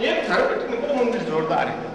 एक धर्म निपुण मंदिर जोरदार है।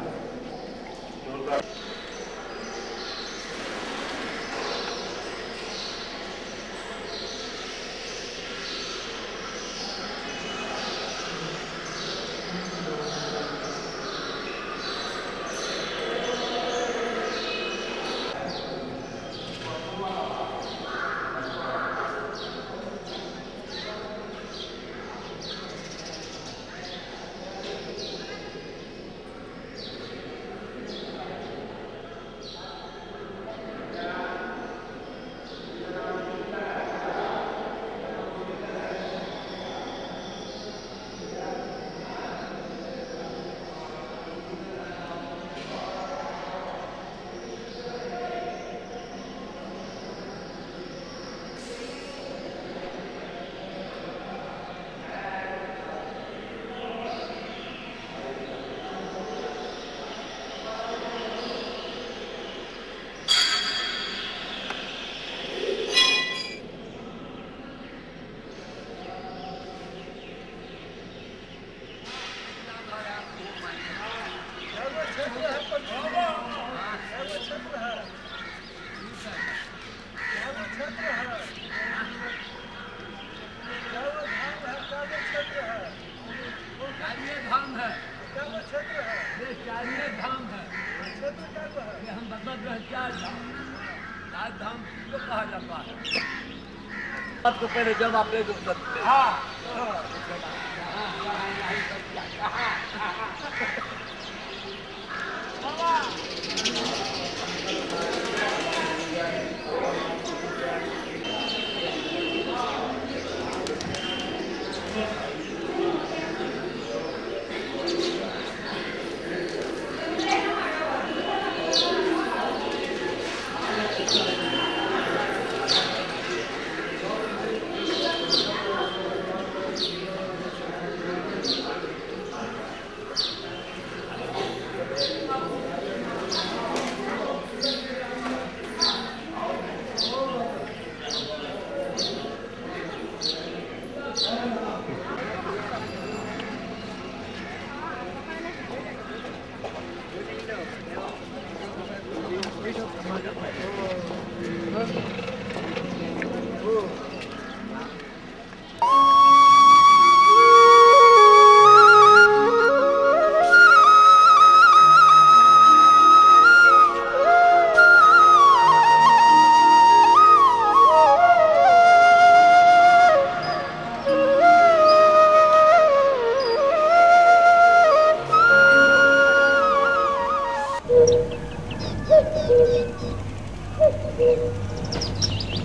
Ele deu uma pergunta.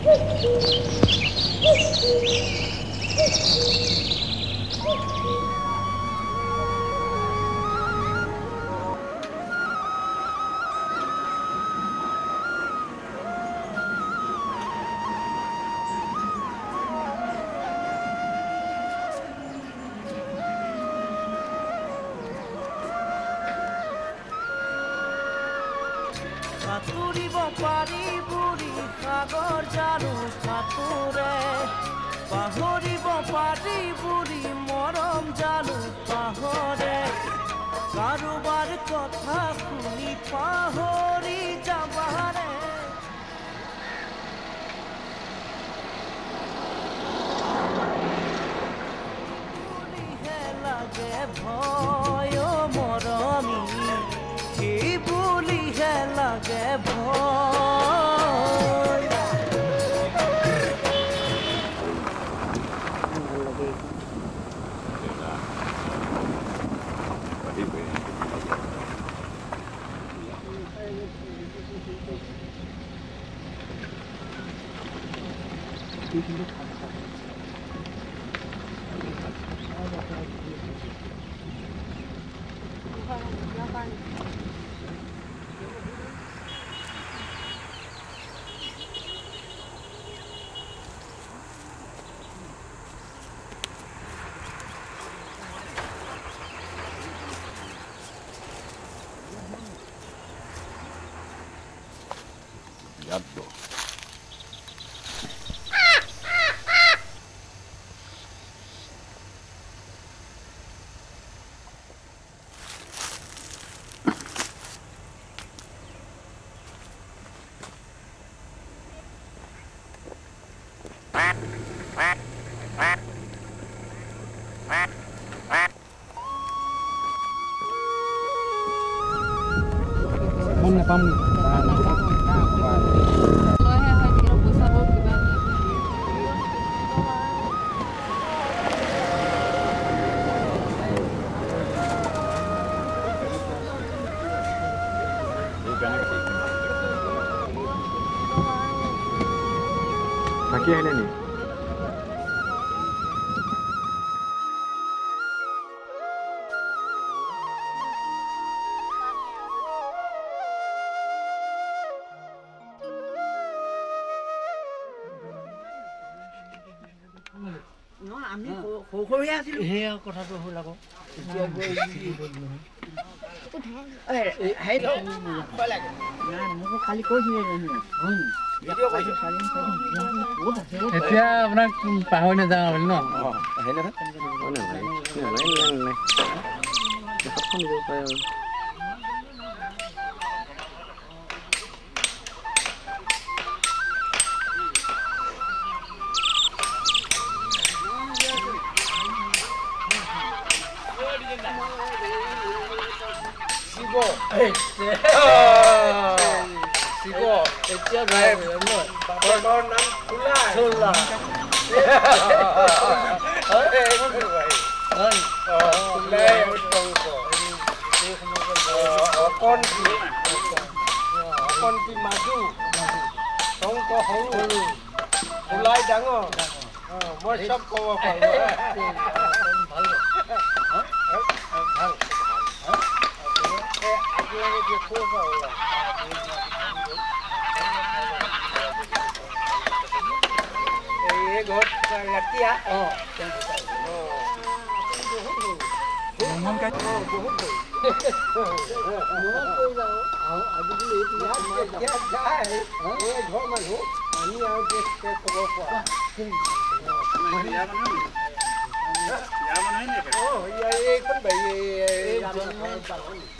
Thank you. будет. বাকী সেয়া কথাটো হ'ল আকৌ এতিয়া আপোনাক পাহৰি নাযাওঁ আপুনি ন আহিলে নালাগে নালাগে নালাগে দেখাতখন দিব পাৰে আৰু শিৱ এতিয়া যায় নহয় বাপেকৰ নাম ফুলাই চোলা ফুলাই টংক অকন্তি অকন্তি মাজু টংক সৰু ফুলাই ডাঙৰ অ, মই চব ক'ব আপোনালোকে এতিয়া ক'ৰ পৰা ওলাল? এই এই ঘৰত ৰাতিয়া অঁ এতিয়া যায় এই ঘৰ মানুহ আমি আৰু দেশকে ক'ব পৰা অ, ইয়াৰ এইখন বাৰী, এই- এই ৰামনাথৰ পালন। জন্ম হোৱা ঠাইডোখৰ অ, সেই জন্ম হোৱা ঠাই।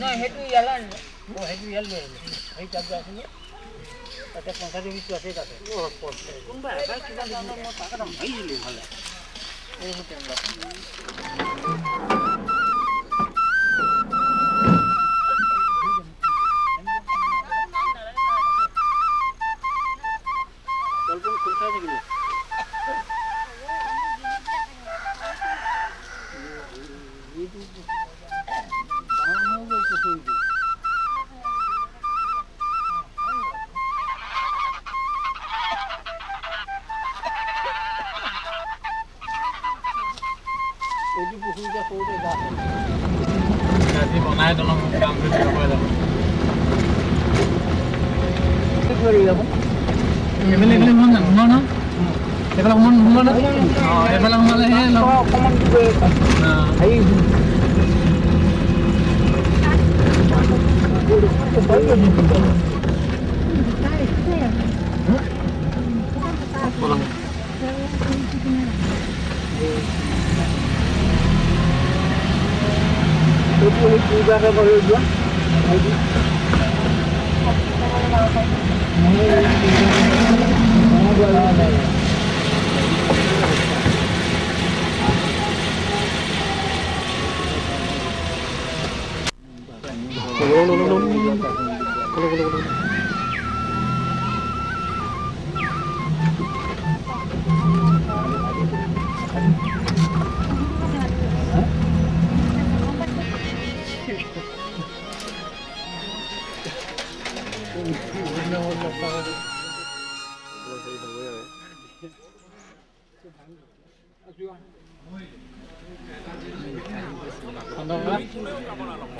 নাই সেইটো ইয়ালৈ আনিলে মই সেইটো ইয়ালৈ লৈ আহিলোঁ সেই তাত যে আছিলে তাতে পঞ্চায়ত অফিচটো আছে তাতে। কোনোবা এবাৰ কিবা ধৰণৰ মই তাক এটা মাৰি দিলোঁ ভালে これこれこれ。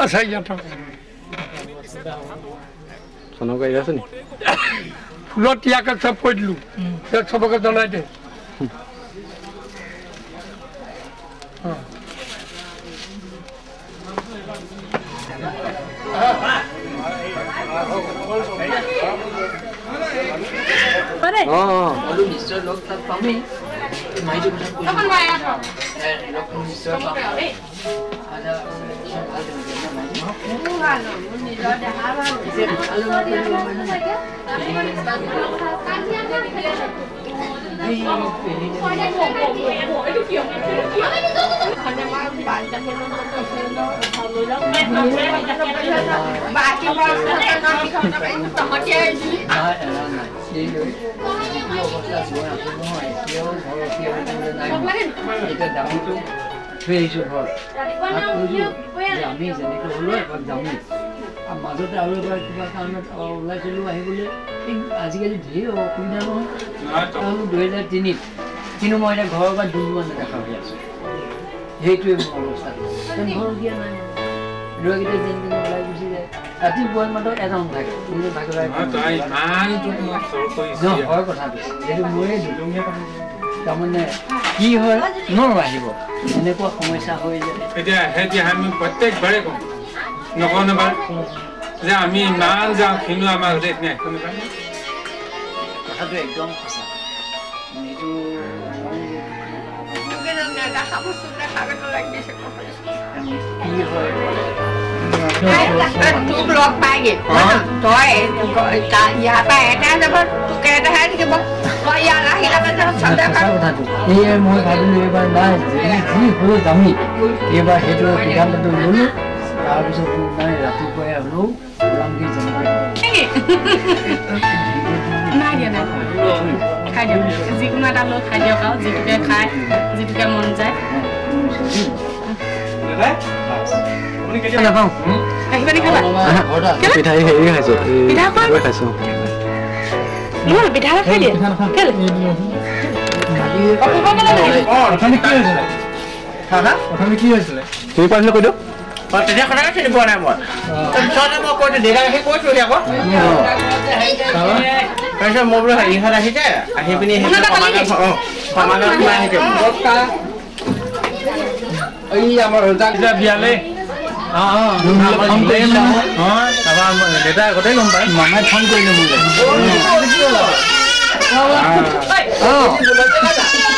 ইয়াত চনক গাড়ী আছে নি ফুলত ইয়াকে চব কৈ দিলোঁ ইয়াত চবকে জনাই দে অঁ অঁ নিশ্চয় লগ তাত পামেই মাইটো কথা কৈ লগ নিশ্চয় পাম আদা 哎呀，我这个主要是我害羞，我害羞，我这个那个，这个当中。আহিছোঁ ঘৰত তাক কৈছোঁ যে আমি যেনেকৈ হ'লেও এপাক যামেই আৰু মাজতে আৰু এবাৰ কিবা কাৰণত ওলাইছিলোঁ আহিবলৈ এই আজিকালি ধেৰ অসুবিধা নহয় আৰু দুহেজাৰ তিনিত কিন্তু মই এতিয়া ঘৰৰ পৰা ডুবুৱা নেদেখা হৈ আছোঁ সেইটোৱে মোৰ অৱস্থাটো ঘৰগীয়া নাই ল'ৰাকেইটা যেন তেনে ওলাই গুচি যায় ৰাতিপুৱা মাত্ৰ এজন থাকে নিজৰ ভাগৰ ইমান তোক মই চৰ কৰিছোঁ নহয়, হয় কথাটো সেইটো মোৰে দুখ তাৰমানে কি হয়? আহিব। এনেকুৱা সমস্যা হৈ যায়। এতিয়া সেহেঁতি আমি প্ৰত্যেকবাৰে কওঁ নকওঁ নাপায় যে আমি ইমান যাওঁ কিন্তু আমাৰ গোটেই কথাটো একদম সঁচা। এইটো কি হয়? সেয়ে মই ভাবিলোঁ এইবাৰ নাই যি হ'লেও যামেই এইবাৰ সেইটো সিদ্ধান্তটো ল'লোঁ তাৰপিছত নাই ৰাতিপুৱাই হ'লেও ওলামগৈ যেনেকৈ নাই দিয়া নাই খাই দিয়ক যিকোনো এটা লৈ খাই দিয়ক আৰু যিটোকে খাই যিটোকে মন যায় নাখাওঁ গাখীৰ পানী খাবা পিঠা এই হেৰি খাইছোঁ এই পিঠা খোৱা? এইবোৰ খাইছোঁ নহয় পিঠা খাই দিয়ে কেলে অসুখ কেলে নাহিলে? অথনি কি হৈছিলে অথনি কি হৈছিলে তুমি পাৰিলে কৈ দিয়ক তেতিয়া সদায় চিনি পোৱা নাই মই তাৰপিছতে মই কৈছোঁ দেউতাক আহি কৈছোঁ আকৌ তাৰপিছত মই বোলো ইহঁত আহিছে আহি পিনি সমাজত সোমাই আহিছে আমাৰ এতিয়া বিয়ালে দেউতাই গম পায় মামাই ফোন কৰিলে অঁ অ' অ', সেইফালে কথা কৰিলে ন মই যে মাতিব নোৱাৰো এতিয়া নালাগে মোক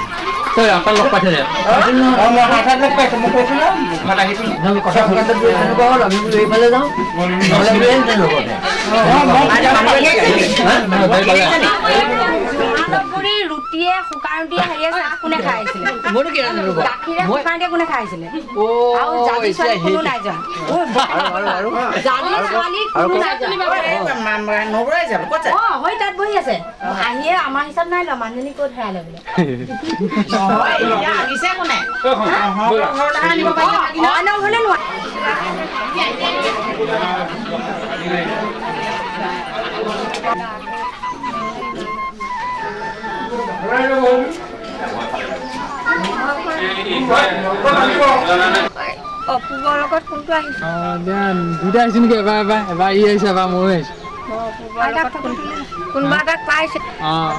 তই লগ পাইছে দে অঁ মই হাত হাত লগ পাইছোঁ মই কৈছোঁ নহয় মুখত আহিছোঁ আমি কথা পতাটো এনেকুৱা হ'ল আমি বোলো এইফালে যাওঁ নহ'লে বোলে এনে লগতে ৰুটিয়ে শুকান ৰুটিয়ে হেৰিয়ে চাহ কোনে খাই কি ৰ'বা। গাখীৰে শুকান দিয়ে কোনে খাই আহিছিলে অ', আৰু এতিয়া ছোৱালী কোনো। নাই যোৱা জাজি ছোৱালী কোনো নাই যোৱা অ হৈ তাত বহি আছে। আহিয়ে আমাৰ হিচাপ নাই লোৱা মানুহজনী ক'ত হেৰালে বোলে? নহয় এতিয়া আনিছে কোনে? ঘৰলে নোৱাৰে। অপূৰ্বৰ লগত কোনটো আহিছে দুইটা নেকি এবাৰ এবাৰ এবাৰ ই আহিছে এবাৰ ময়ো আহিছোঁ কোনোবা এটাক পাইছে অঁ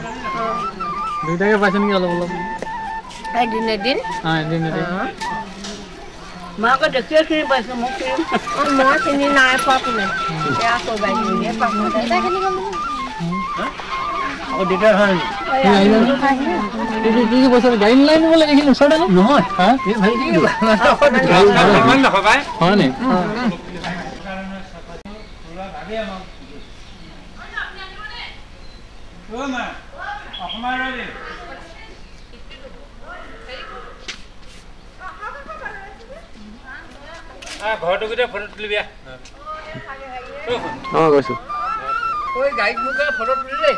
দুইটাকে পাইছে নেকি অলপ অলপ এদিন এদিন অঁ এদিন এদিন মই আকৌ দেখিয়ে চিনি পাইছোঁ মোক চিনি মই চিনি নাই পোৱা কোনে ঘৰটো গোটেই ফটো তুলিবি অঁ কৈছো গাড়ীত মোক ফটো তুলি দেই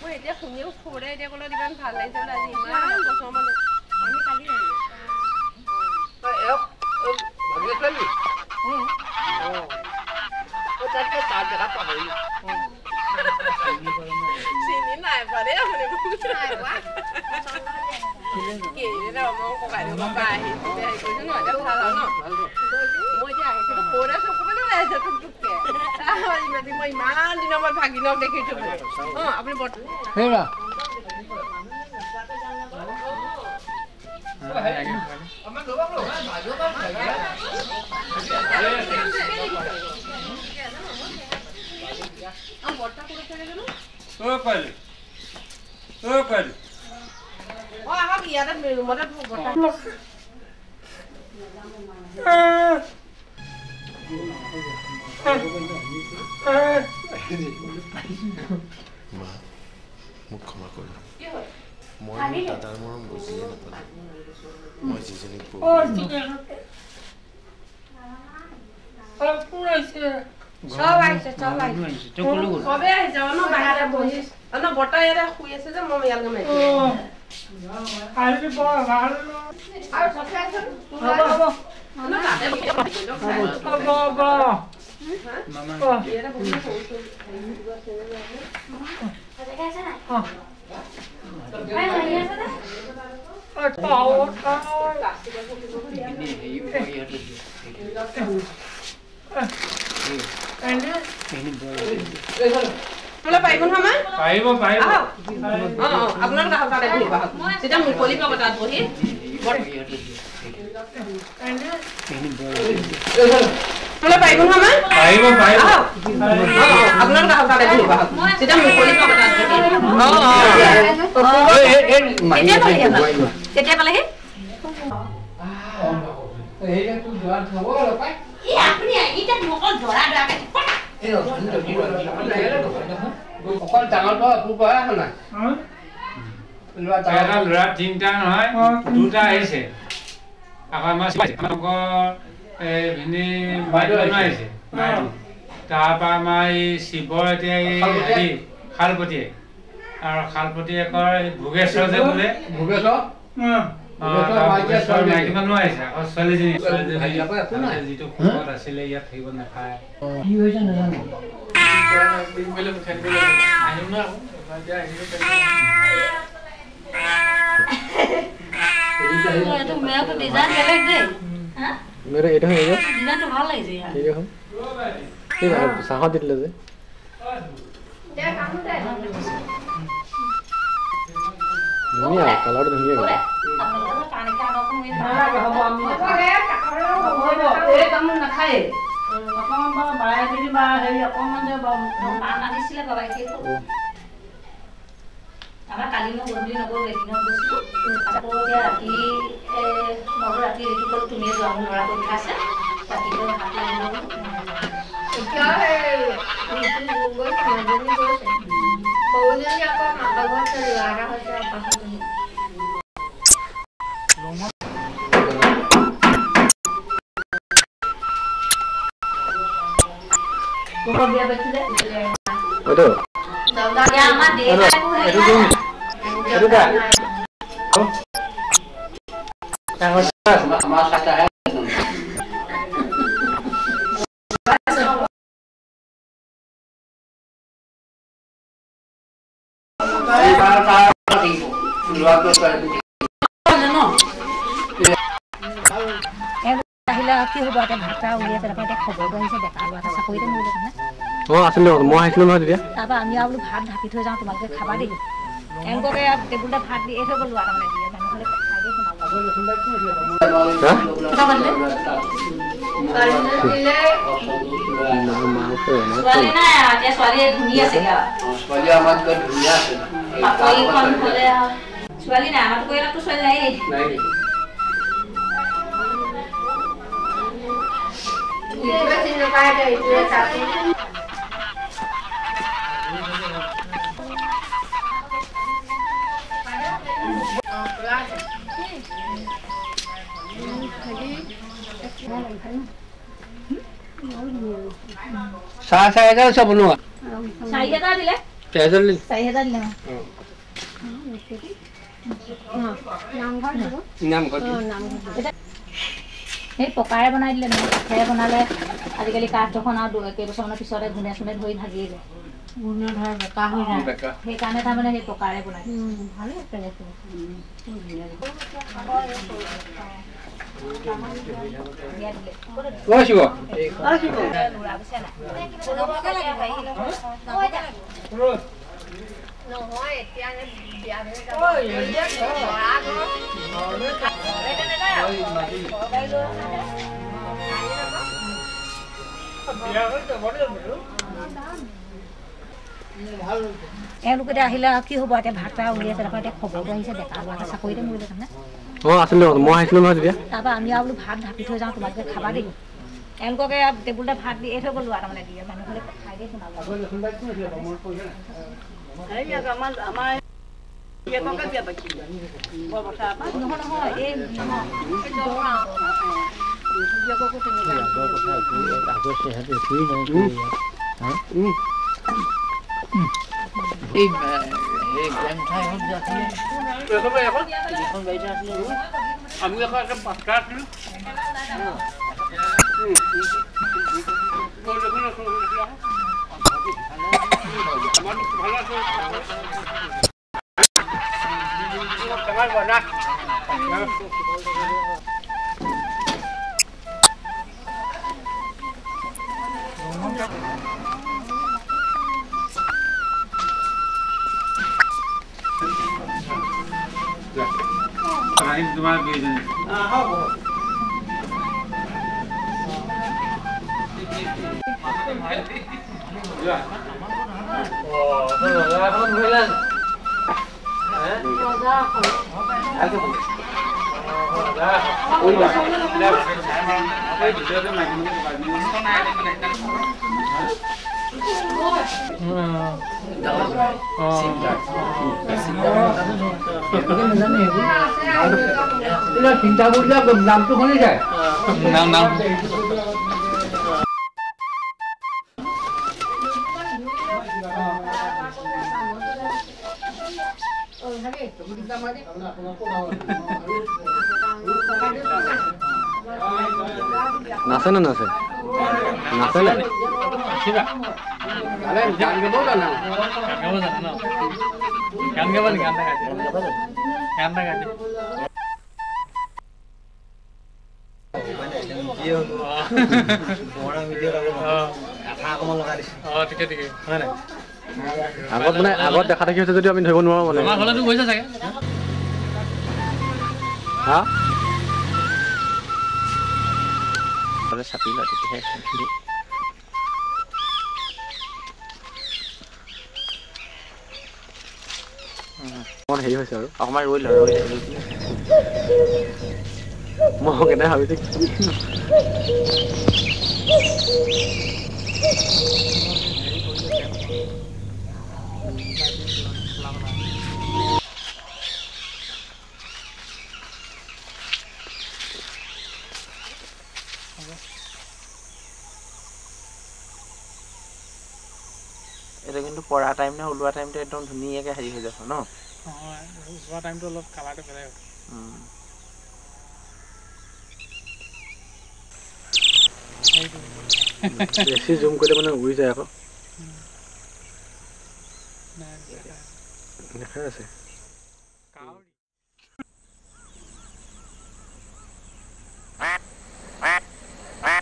মই এতিয়া শুনিও খুব দেখোন ভাল লাগিছে বছৰ মানুহ আমি কালি আহিলো। তাত এটা এয়া সৌবাইজনীয়ে পাহৰোঁতে তাইখিনি গ'ল নহয়। আকৌ দেউতা হয় কি আহিলে নে? কি কি কি কৈছে গাড়ী মিলাই নিব লাগে এইখিনি ওচৰতে ন নহয় হা এই ভাই কি কৰিবা? ইমান নকবাই হয় নি ঘৰটো গোটেই ফটো তুলিবি অঁ গৈছোঁ ঐ গাড়ীত মোক ফটো তুলি দেই হা হেৰা অ' পোৱালি অ' মোক ক্ষমা কৰিব। মই মোৰ দাদাৰ মৰম বুজিয়ে নাপালোঁ। মই যিজনীক বহুত চব আহিছে চব আহিছে চবেই আহিছে অ ন বাহিৰতে বহি অ ন বৰ্তা ইয়াতে শুই আছে যে মই ইয়ালৈকে মাৰিছোঁ আহিবি বৰ ভাল আৰু চকলেটচোন হ'ব হ'ব। হ'ব তেতিয়া মুকলি পাব তাত বহি। তোলে পাৰিব নহয় পাৰিব পাৰিব। অঁ অঁ আপোনালোক আহক তাতে বহিব আহক। তেতিয়া মুকলি পাব তাত বহি। অঁ অঁ। কেতিয়া পালেহি কেতিয়া পালেহি? অকল পৰা এটা ল'ৰা তিনিটা নহয় দুটা আহিছে আকৌ আমাৰ আপোনালোকৰ ভিনি বাইদেউ আহিছে তাৰপৰা আমাৰ এই শিৱৰ এতিয়া এই হেৰি শালপতীয়ে আৰু শালপতীয়েকৰ এই ভোগেশ্বৰ যে বোলে ভোগেশ্বৰ চাহত দি দিলে যে ধুনীয়া কালাৰটো ধুনীয়া ৰাতি ৰাতি তুমিয়ে যোৱা মোৰ ল'ৰা পৰীক্ষা আছে ৰাতিপুৱা ভাত লাগিব এতিয়া মাকৰ ঘৰত ল'ৰা হৈছে আহিলে কি হ'ব এতিয়া ভাত এটা উলিয়াইছে তাৰপৰা এতিয়া খবৰটো আহিছে ডেকা ল'ৰা এটা চাকৰিতে মৰিলে তাৰমানে অঁ আছিলে মই আহিছিলোঁ নহয় তেতিয়া। তাৰপৰা আমি আৰু বোলো ভাত ঢাকি থৈ যাওঁ তোমালোকে খাবা দেই। ইয়াত টেবুলতে ভাত দি এই থৈ গ'লো আৰু তাৰমানে দিয়ে। খাই মাংস ছোৱালী নাই এতিয়া ছোৱালী saya saya kan siapa nua saya tadi leh saya tadi leh nama kau nama kau সেই পকাৰে বনাই দিলে নহয় কাঠেৰে বনালে আজিকালি কাঠখন আৰু কেইবছৰমানৰ পিছতে ঘূণে চুণে ধৰি ভাগিয়ে যায় বেকা সেইকাৰণে তাৰমানে সেই পকাৰে বনাই নহয় এতিয়া এওঁলোক এতিয়া আহিলে আৰু কি হ'ব? এতিয়া ভাত এটা উলিয়াইছে তাৰপৰা এতিয়া খবৰটো আহিছে ডেকা ল'ৰা এটা চাকৰিতে মৰিলে তাৰমানে। অঁ আছিলে মই আহিছিলোঁ নহয় তেতিয়া। তাৰপৰা আমি আৰু বোলো ভাত ঢাকি থৈ যাওঁ তোমালোকে খাবা দেই। এওঁলোকে ইয়াত টেবুলতে ভাত দি এই থৈ গ'লো আৰু তাৰমানে দিয়ে। মানুহ হ'লে খাই দিয়ে Dia kau kan dia bagi. Kau bersama. Kau nak kau ini. Kau nak. Dia kau kau tengok. Dia kau kau tengok. Tak kau sehat dia sih nanti. Hah? Hmm. Im, em trai không ra thế. Về không về không? Không về ra thế. À, mưa có cái bạc cát nữa. Ừ. Ngồi được không được không được không? Mà nó phải là Jangan warna. Time tomorrow business. Ah, how? Yeah. নে গান গাবও জানা গান গাব জানা ন গান গাব নি। গান ঠিকে হয় নাই আগত মানে আগত দেখা দেখি হৈছে যদিও আমি ধৰিব নোৱাৰো মানে। হা? চাপি লয় তেতিয়াহে অকণমান হেৰি হৈছে আৰু অকণমান ৰৈ লয় ৰৈ মই কেনে ভাবিছো এইটো কিন্তু পৰা টাইম নে ওলোৱা টাইমটো একদম ধুনীয়াকৈ হেৰি হৈ যাব ন? যোৱা টাইমটো অলপ কালাৰটো বেলেগ বেছি জুম কৰিলে মানে উৰি যায় আকৌ। দেখাই আছে সেয়ে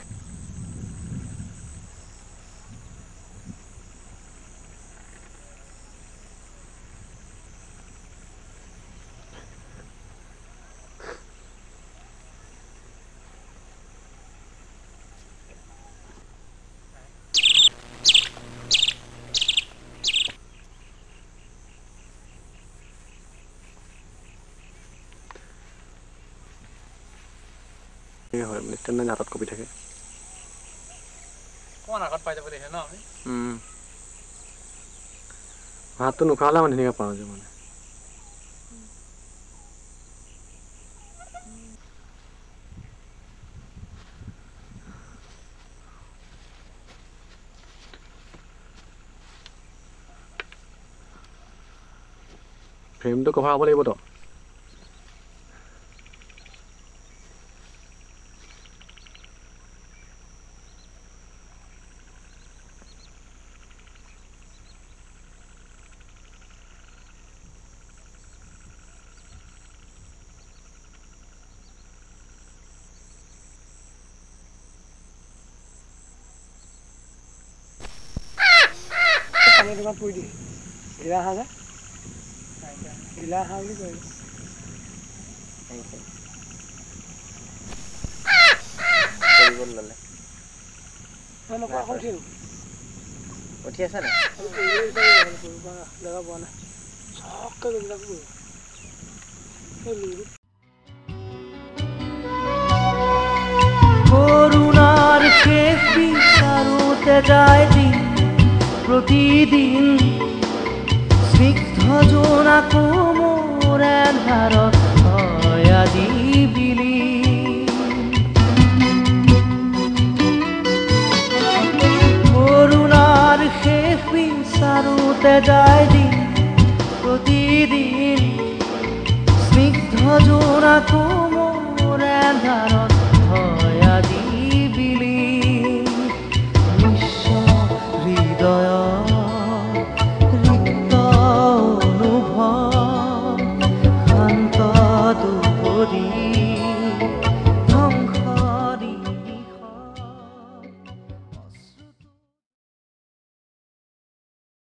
হয় মানে তেনে হাতত কপি থাকে। অকণমান আগত পাই যাব লাগিছে ন আমি? উম। হাতটো নোখোৱা হ'লে মানে ধুনীয়াকৈ পাওঁ যে মানে। ফ্ৰেমটো কভাৰ হ'ব লাগিবতো পানী তোমাৰ পৰি দিয়ে ঢিলা হাঁহ যে ঢিলা হাঁহ বুলি কয়। কৰিবলৈ ল'লে এনেকুৱা এখন উঠিল। উঠি আছে নাই? জেগা পোৱা নাই চককৈ যোনবিলাক কৰিব সেই লুৰু কৰুণাৰ শেষ বিচাৰতে যায় দিন প্ৰতিদিন স্নিগ্ধ জোনা কোমোৰ এন্ধাৰত হয় আজি বিলি। কৰোণাৰ শেষ বিচাৰোঁতে যায় দিন প্ৰতিদিন স্নিগ্ধ জোনা কোমোৰ এন্ধাৰত